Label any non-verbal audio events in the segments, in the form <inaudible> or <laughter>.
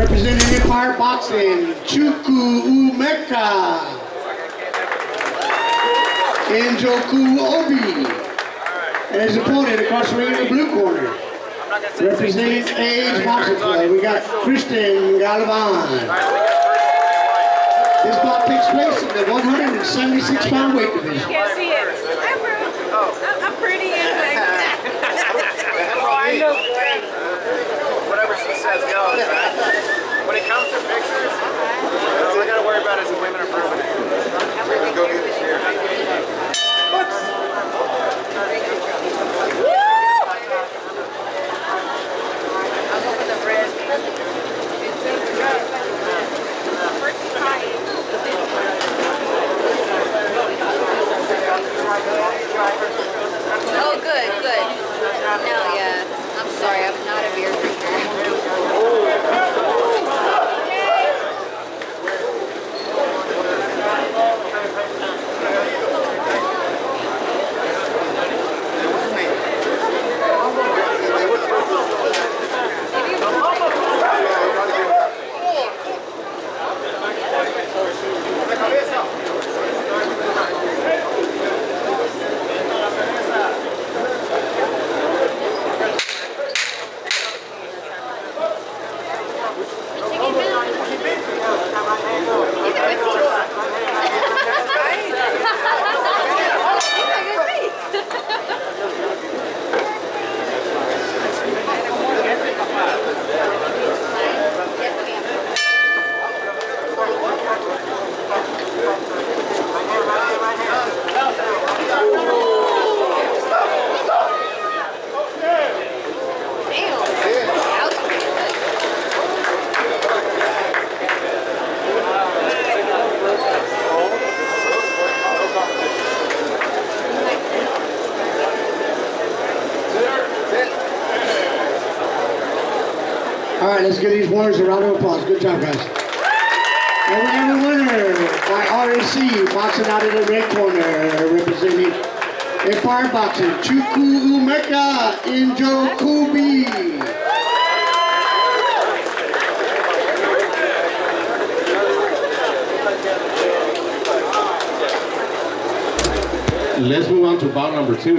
Representing Empire Boxing, Chukwuemeka. Njoku Obi. And his opponent across the ring in the blue corner. Representing Age Boxing Club, we got Christian Galvan. This bout takes place in the 176 pound weight division. Can't see it. I'm. I'm, pretty <laughs> anyway. I know. Whatever she says goes, right? When it comes to pictures, all I gotta worry about is the women improving. Go get this here. I'm over the bread. Oh, good, good. No, yeah. I'm sorry, I'm not a beer drinker. Damn. That was pretty good. All right, let's give these warriors a round of applause. Good job, guys. And we have a winner by RAC, boxing out of the red corner, representing Empire Boxing, Chuku Umeka Injokubi. Let's move on to bout number two.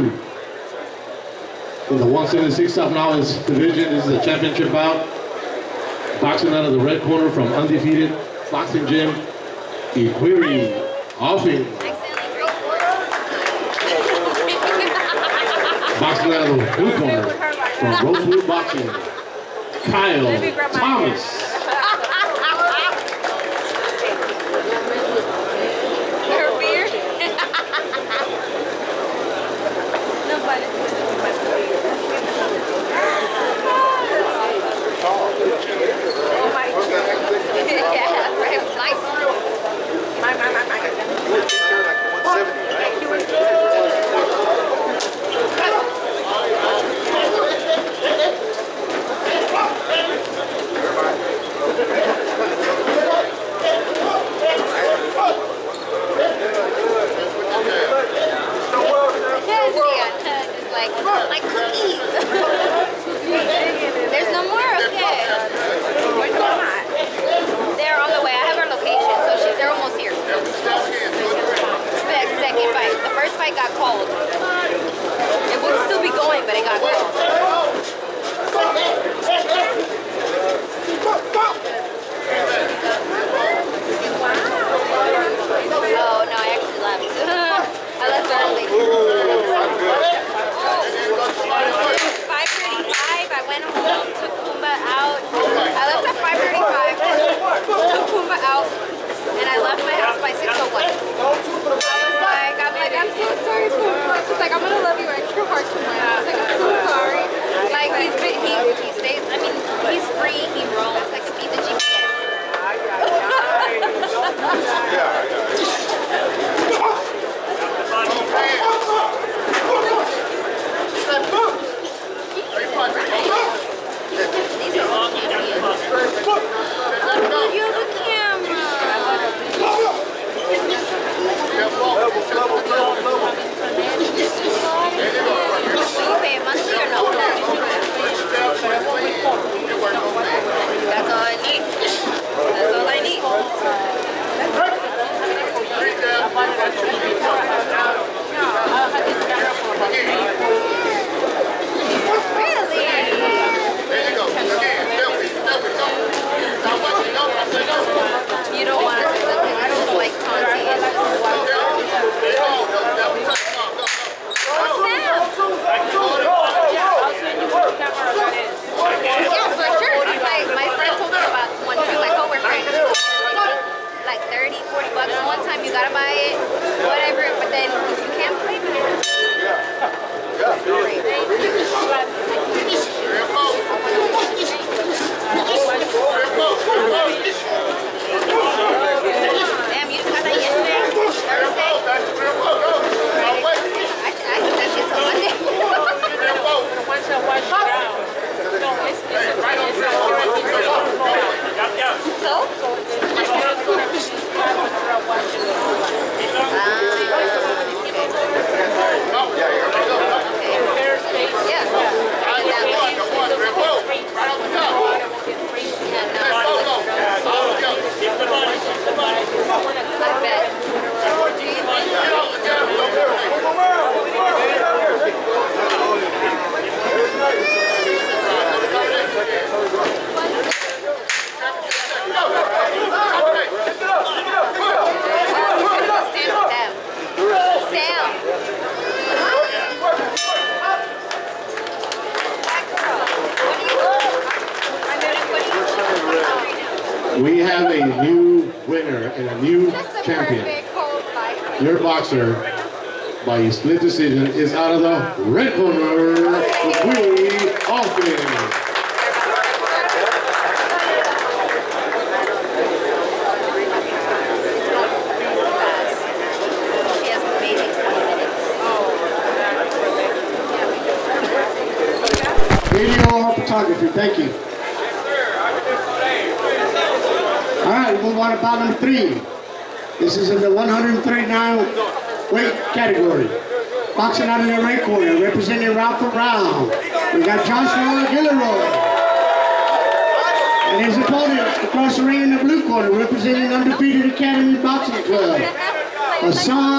In the 176 Subnovice division, this is a championship bout. Boxing out of the red corner from undefeated boxing gym, Ekwere Offiong. Boxing out of the blue corner from Rosewood Boxing, Kyle Thomas. This is in the 139 weight category. Boxing out of the right corner, representing Ralph Brown. We got Joshua Guillory. And his opponent across the ring in the blue corner, representing Undefeated Academy Boxing Club, Hassan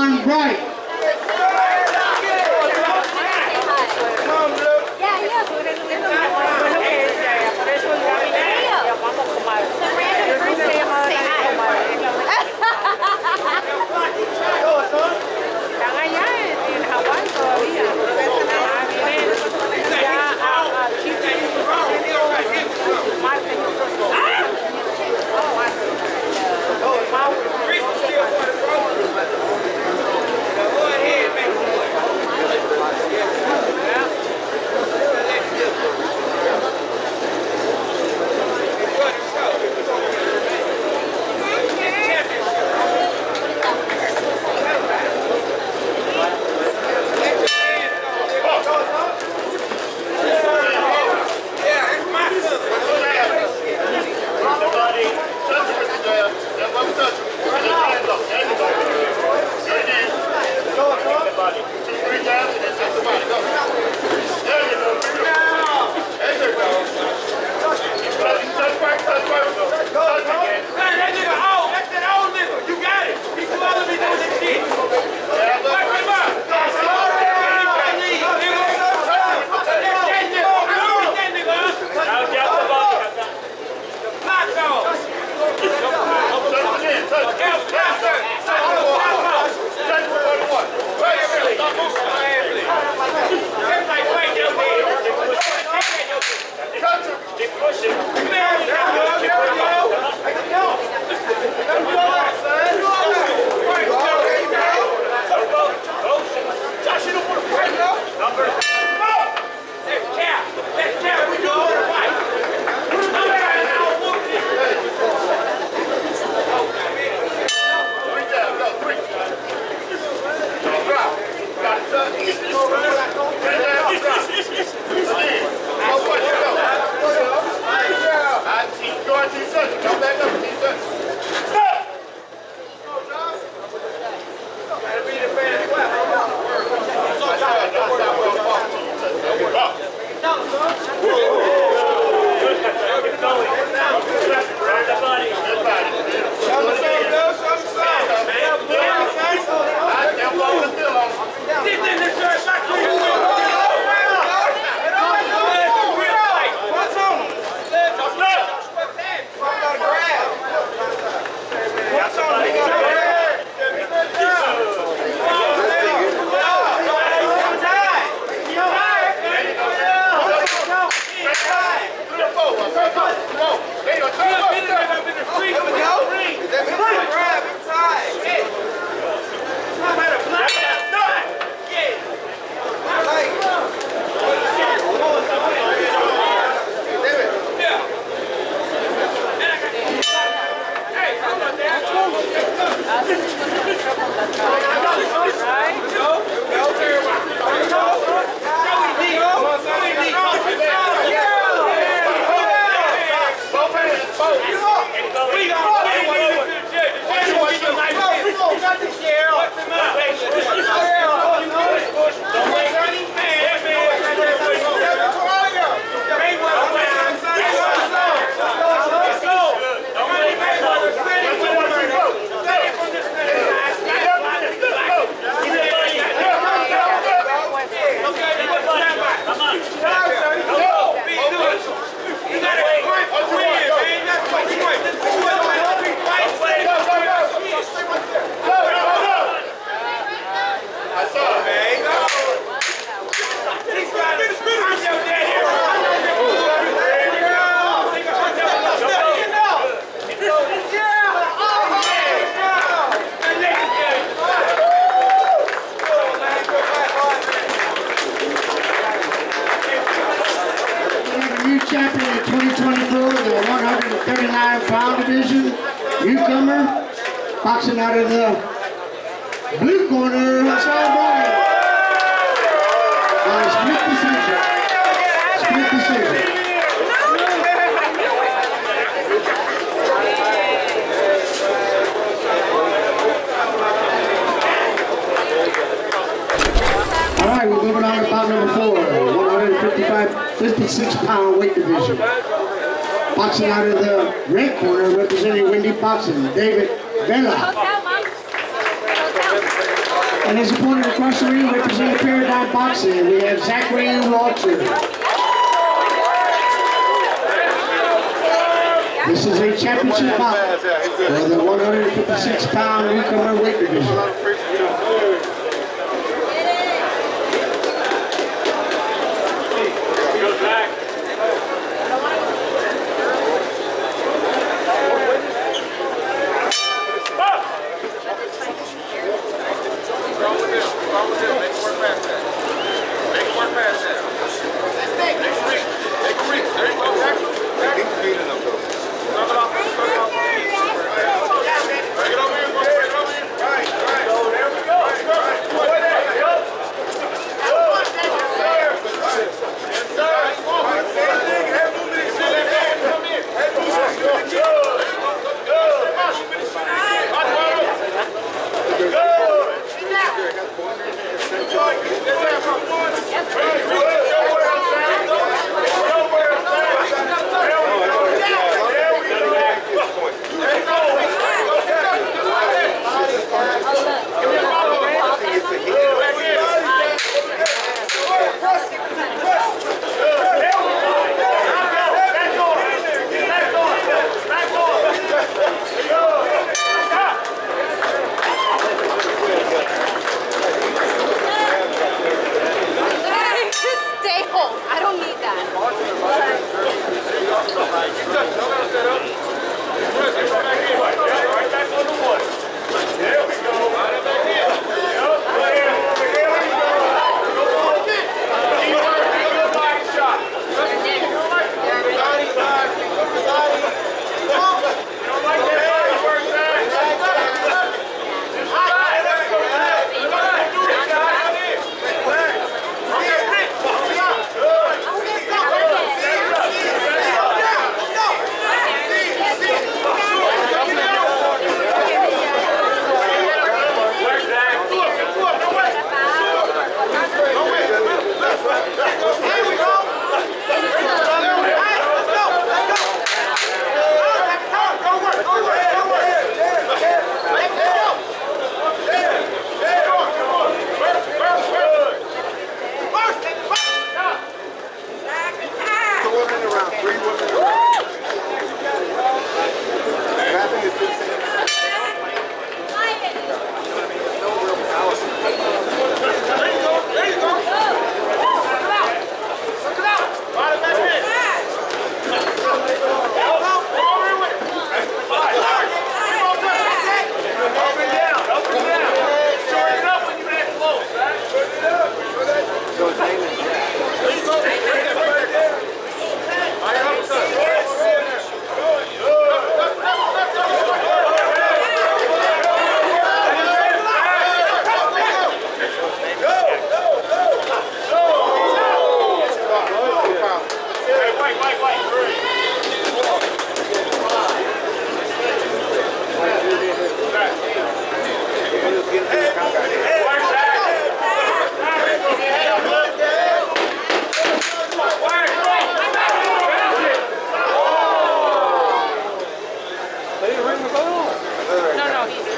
division. Boxing out of the red corner, representing Wendy Boxing, David Vela. And his opponent across the ring, representing Paradigm Boxing, we have Zachary Walter. This is a championship bout for the 156 pound newcomer weight division.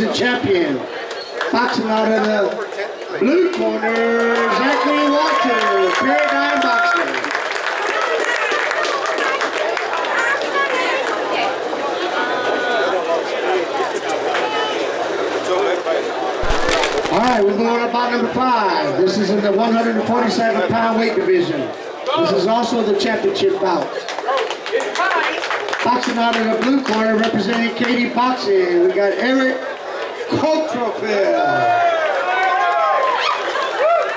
is the champion. Boxing out of the blue corner, Zachary Walter, Paradigm Boxing. All right, we're going up on number five. This is in the 147 pound weight division. This is also the championship bout. Boxing out of the blue corner representing Katy Boxing. We got Eric Cotrofeld.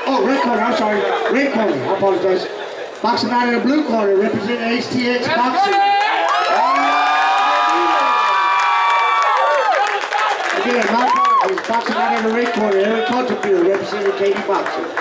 Oh, red corner, I'm sorry. Red corner, I apologize. Boxing out in the blue corner, representing HTX Boxing. Again, my apologies. Boxing out in the red corner, Eric Cotrofeld, representing Katy Boxing.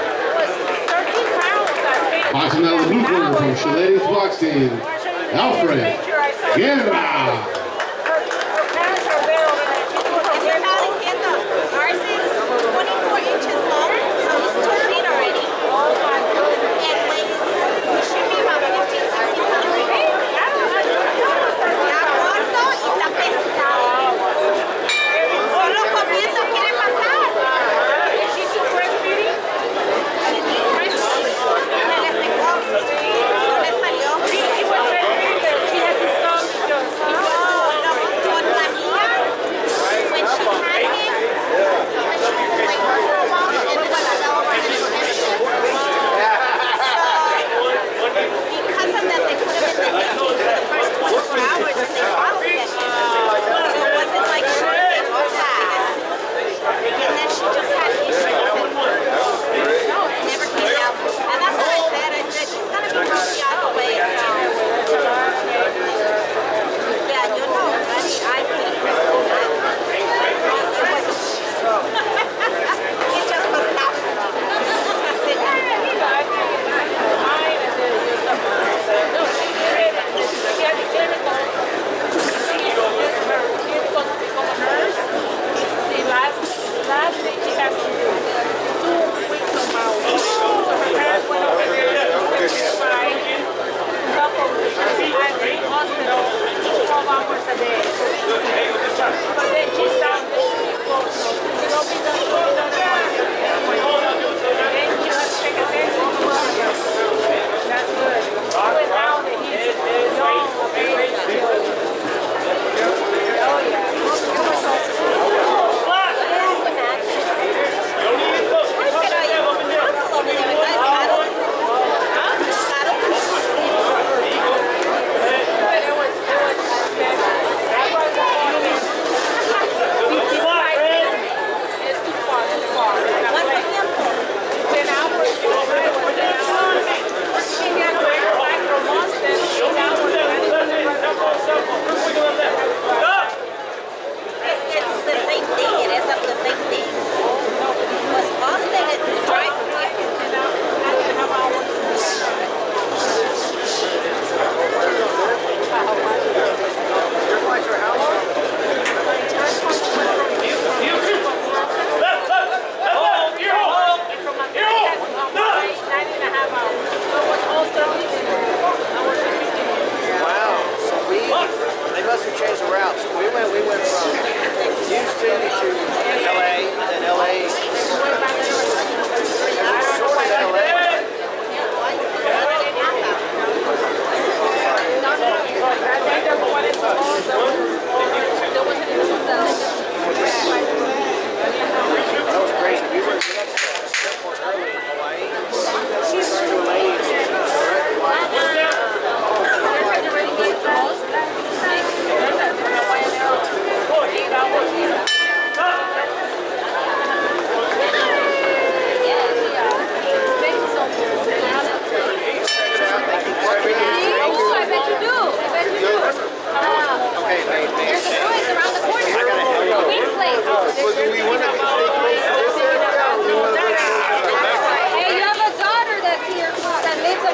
from Shalady's Boxing, Alfred Guerra.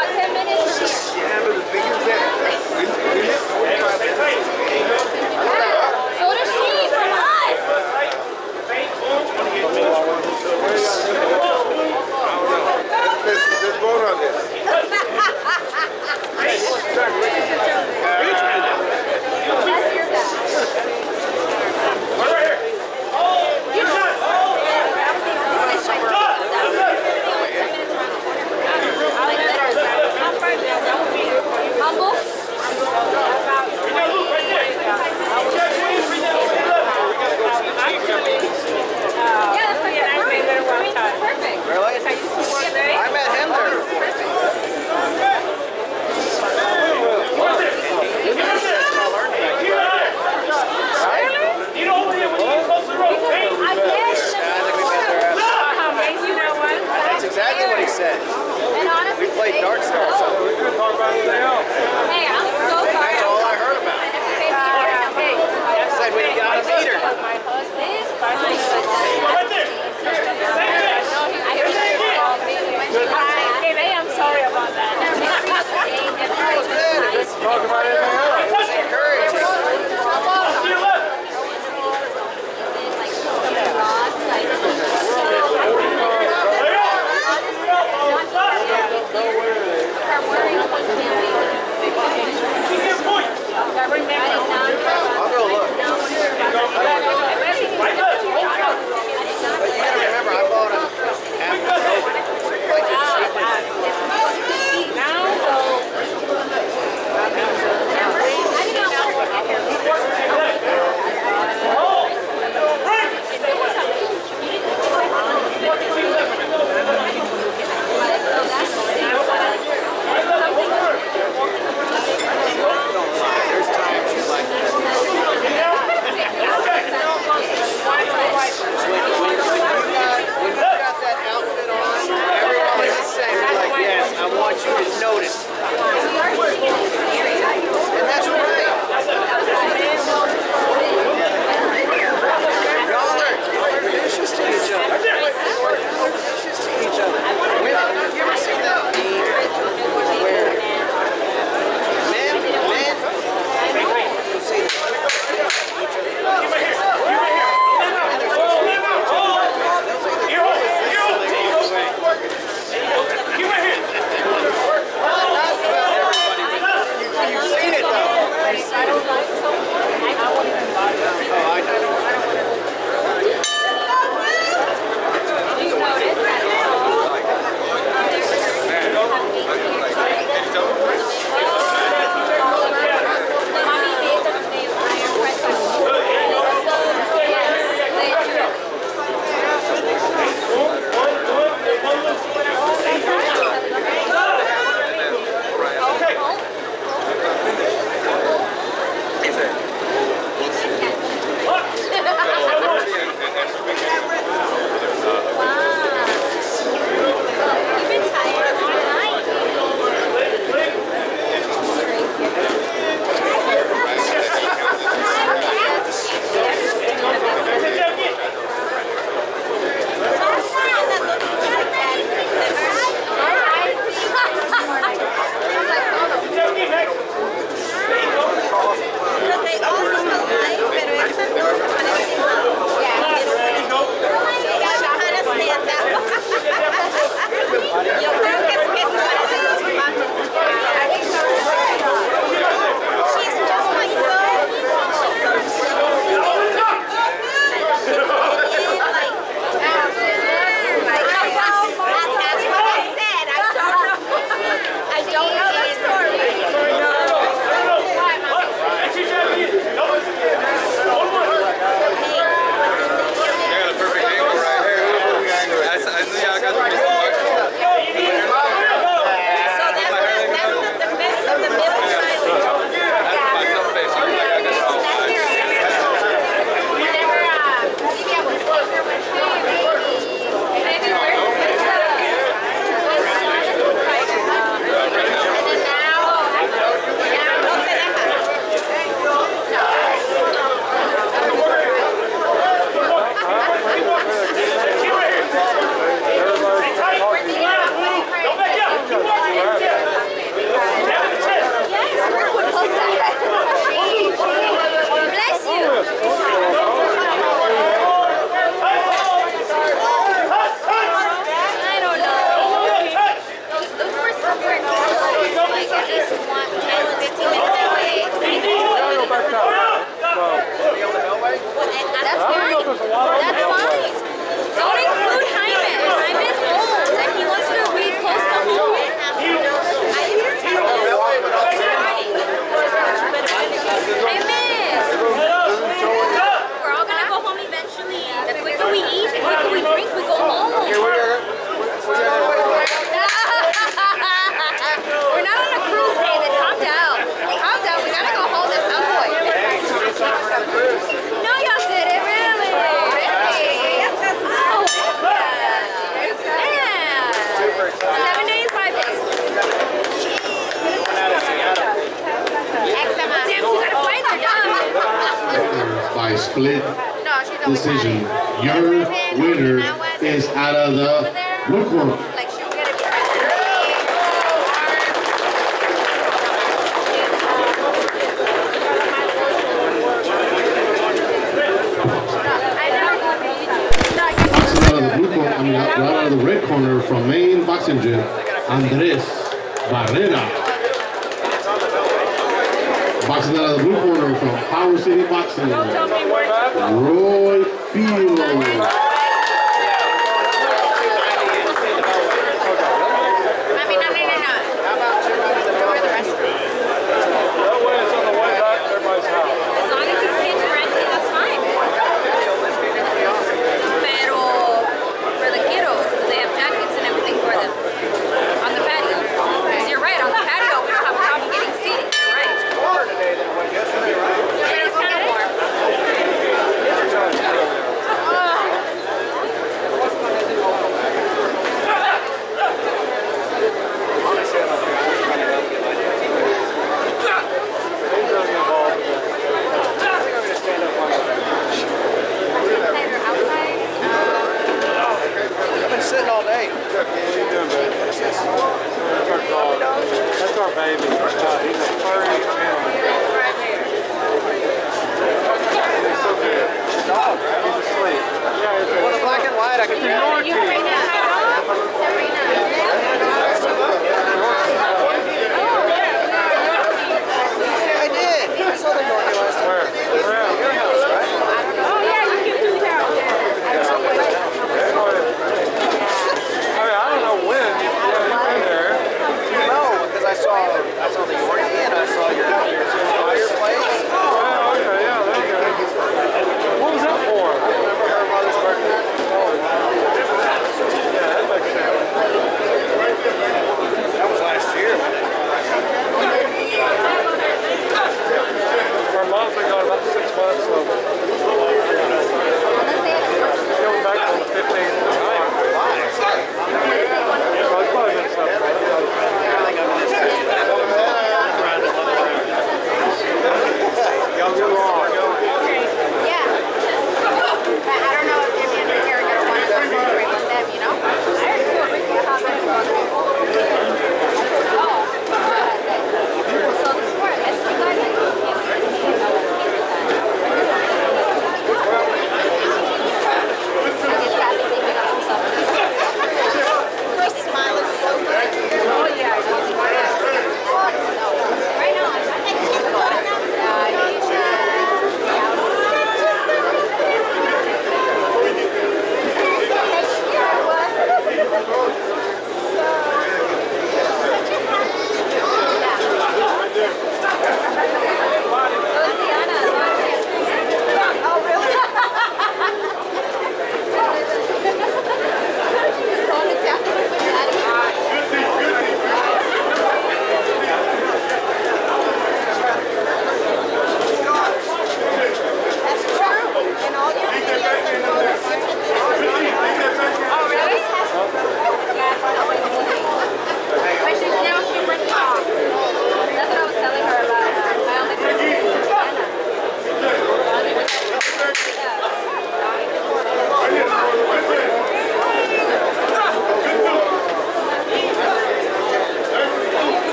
about 10 minutes.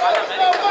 Boxing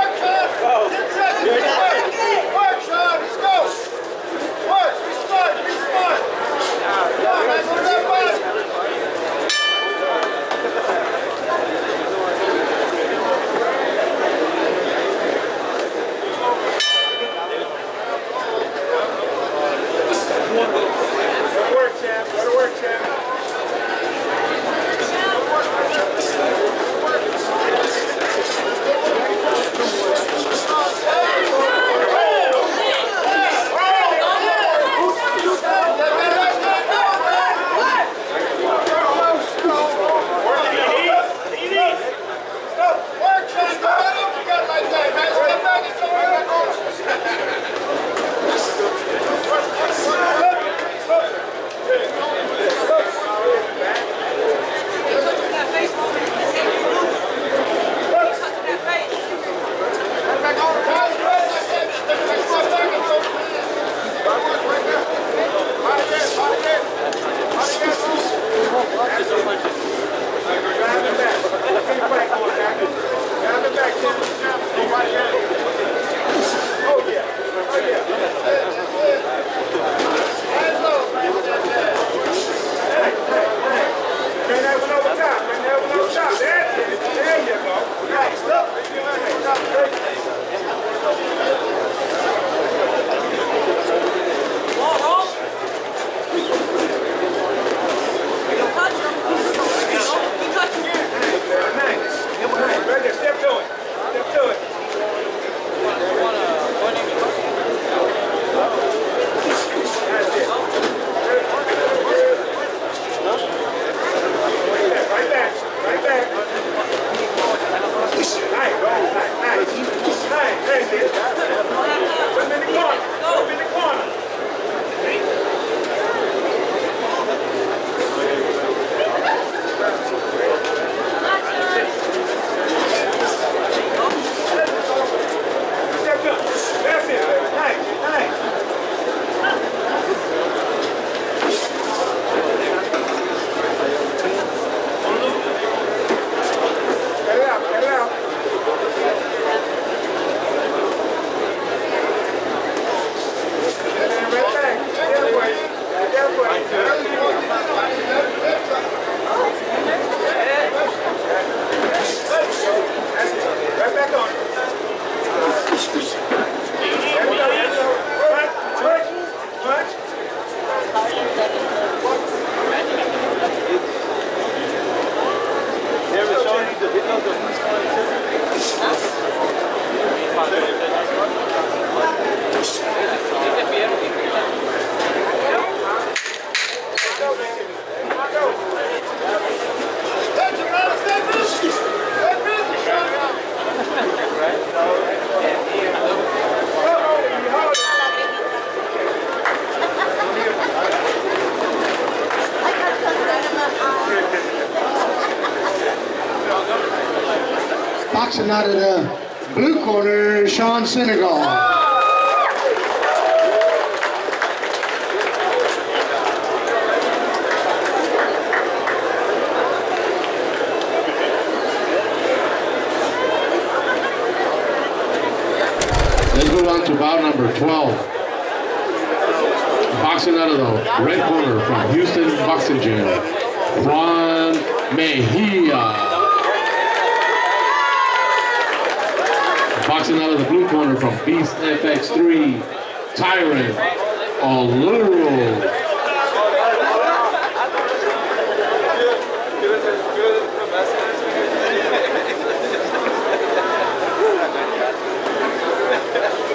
Sean Senegal. Let's move on to bout number 12. Boxing out of the red corner from Houston Boxing Gym, Juan Mejia. Boxing out of the blue corner from Beast FX3, Tyran Oluru. And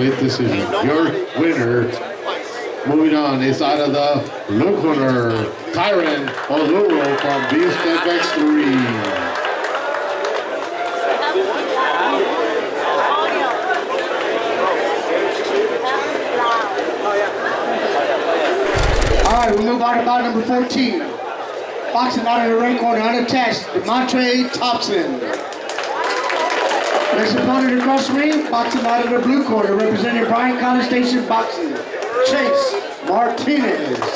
split decision. Your winner, moving on, is out of the blue corner, Tyran Oduro from B-Step X3. All right, we move on to bout number 14. Boxing out of the ring corner, unattached, Demontre Thompson. Next opponent across the ring, boxing out of the blue corner, representing Bryan College Station Boxing, Chase Martinez.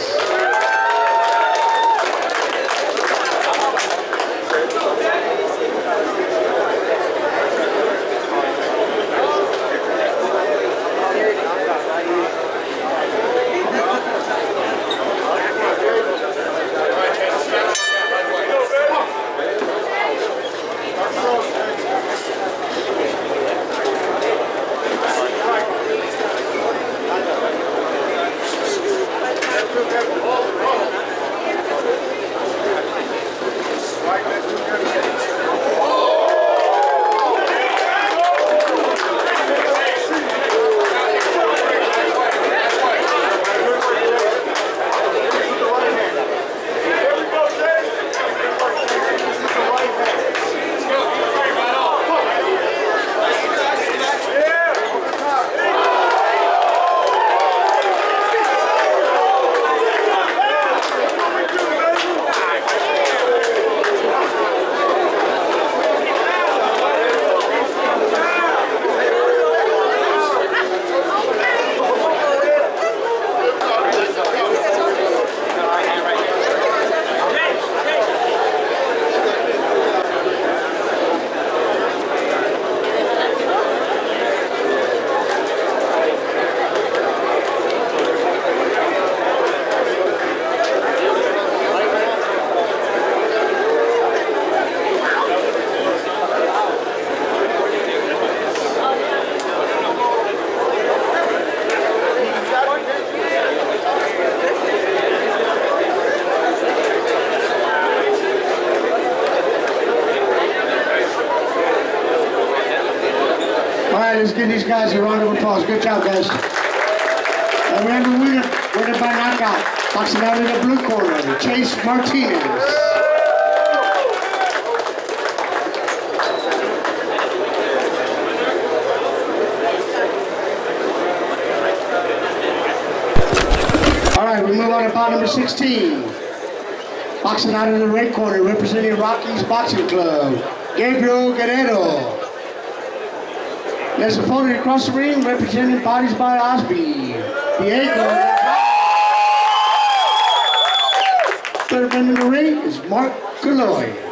Let's give these guys a round of applause. Good job, guys. And a winner, winner by knockout. Boxing out in the blue corner, Chase Martinez. All right, we move on to bout number 16. Boxing out in the red corner, representing Rockies Boxing Club, Gabriel Guerrero. There's opponent across the ring representing Bodies by Osby, Diego. Third man in the ring is Mark Galoy.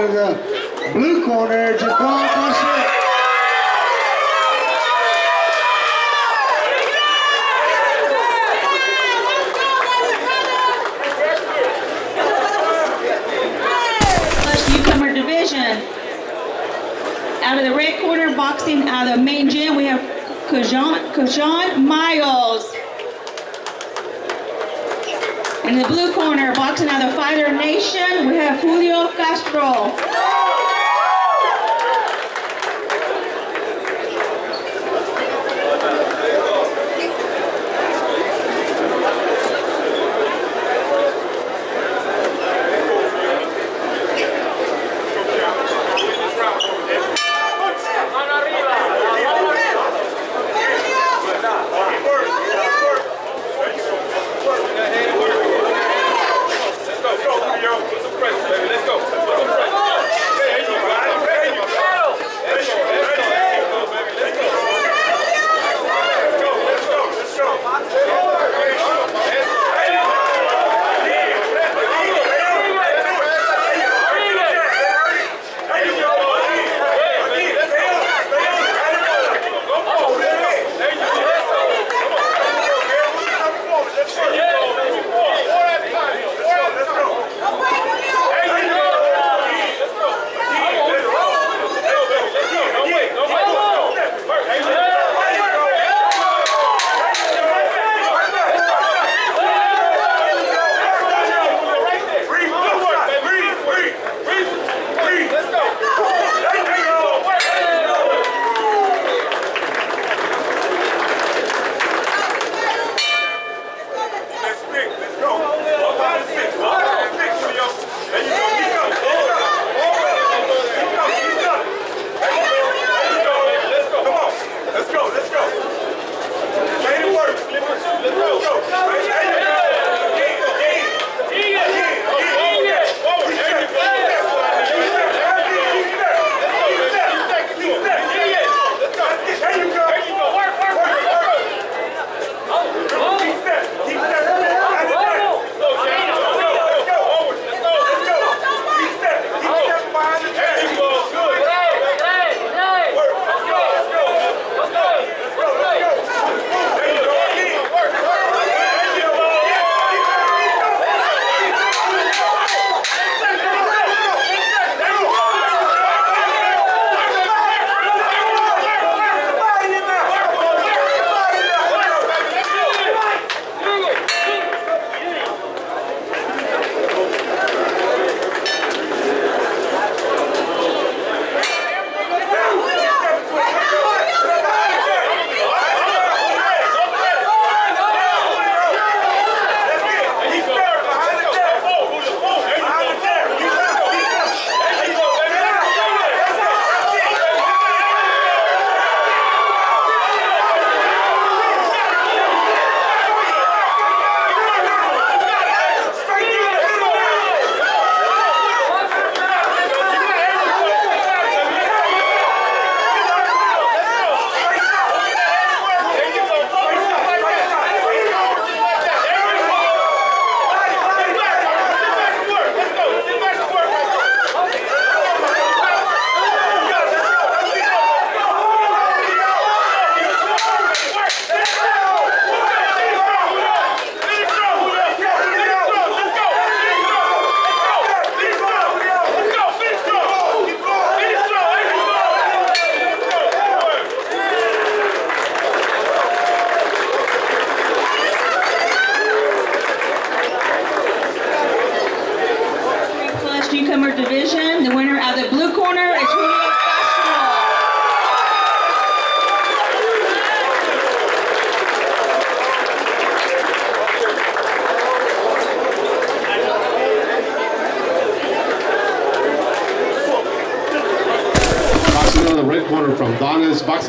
Boxing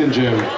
Boxing Gym,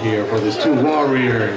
here for these two warriors.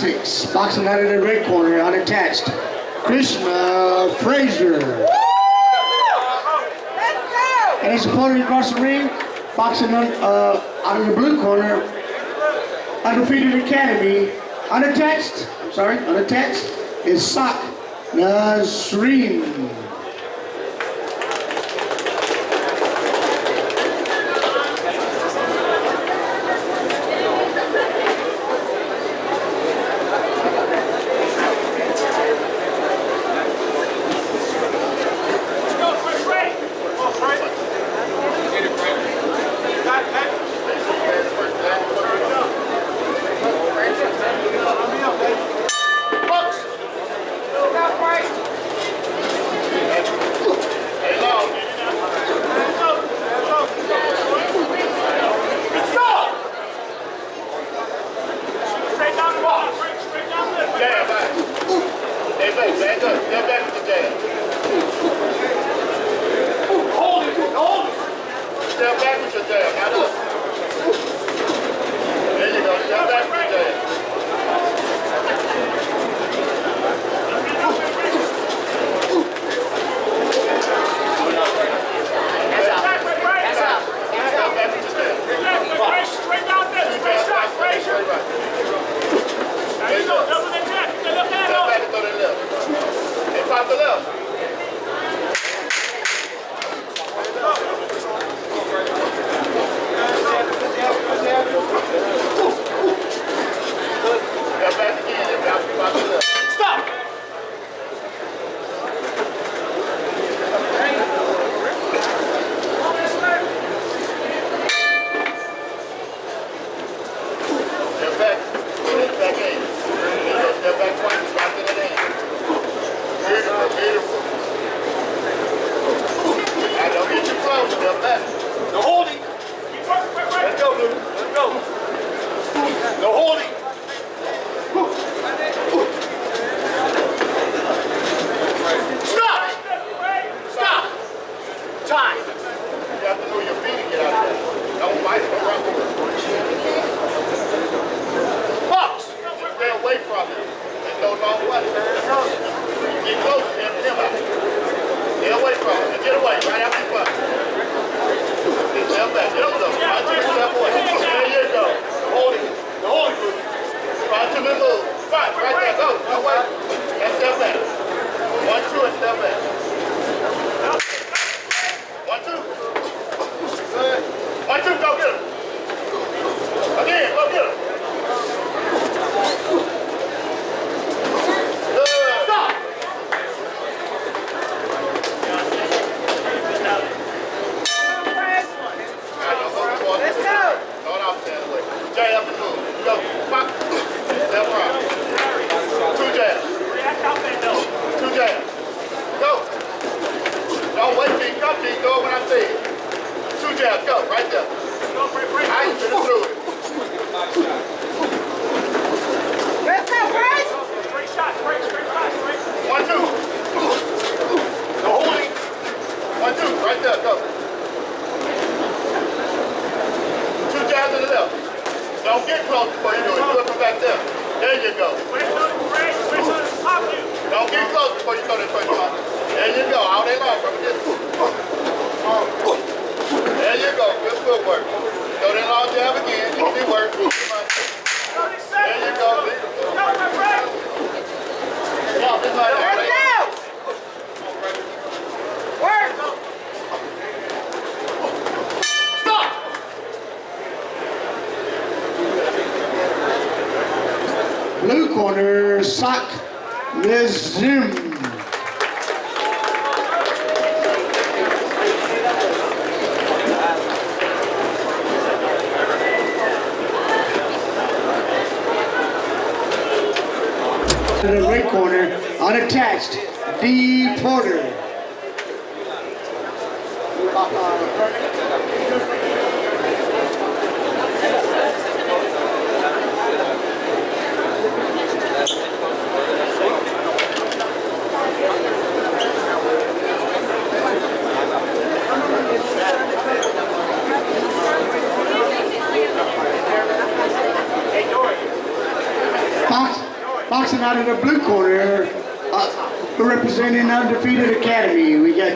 26, boxing out of the red corner, unattached, Krishna Frazier. And his opponent across the ring, boxing on, uh, out of the blue corner, undefeated academy, unattached, I'm sorry, unattached, is Sak Nasreen.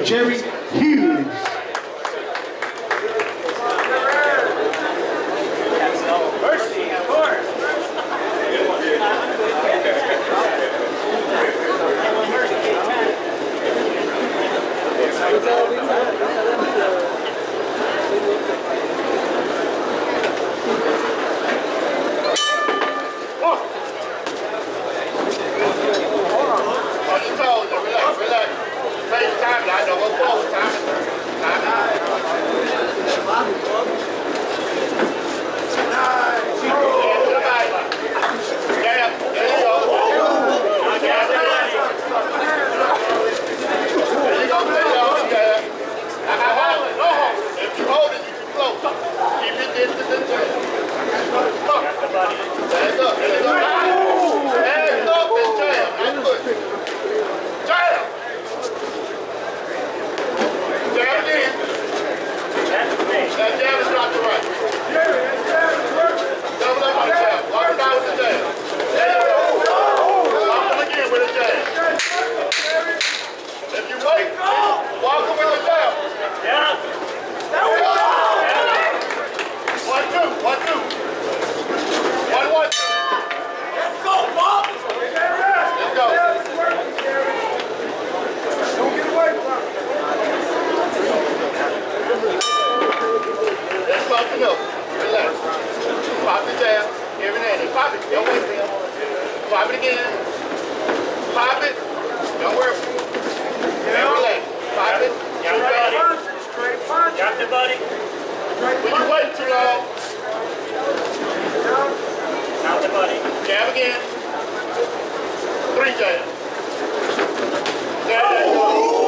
Jerry Pop it again. Pop it. Don't worry. Yeah. Relax. Pop it. Straight punch. Straight punch. Got the buddy. When you wait too long. Out the buddy. Jab again. Three jabs. Jab. Oh.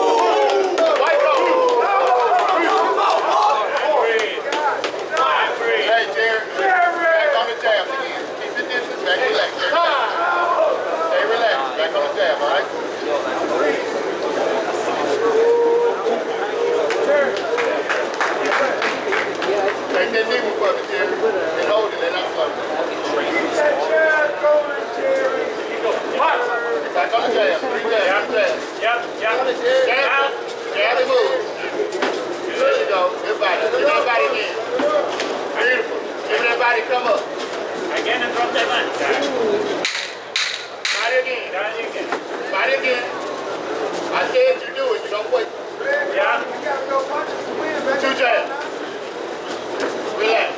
five. Take that for hold it, going, Back on the Yep, move. There you go. Good body. Body. Beautiful. Give that body come up. Again and drop that line. Try it again. Try it again. Not again. I said you do it. You don't quit. Yeah. Gotta go punch to win, man. Two jabs. Relax.